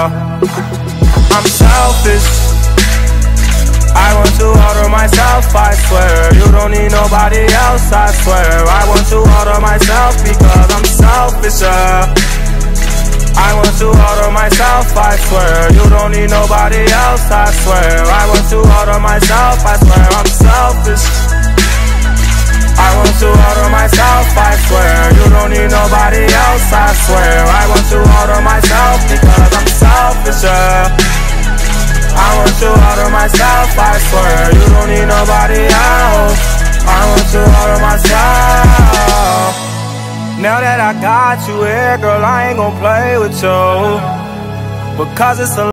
I'm selfish. I want to order myself, I swear. You don't need nobody else, I swear. I want to order myself because I'm selfish. I want to order myself, I swear. You don't need nobody else, I swear. I want to order myself, I swear. I'm selfish. I want to order myself, I swear. Myself, I swear. You don't need nobody else. I want to order myself. Now that I got you here, girl, I ain't gon' play with you. Because it's a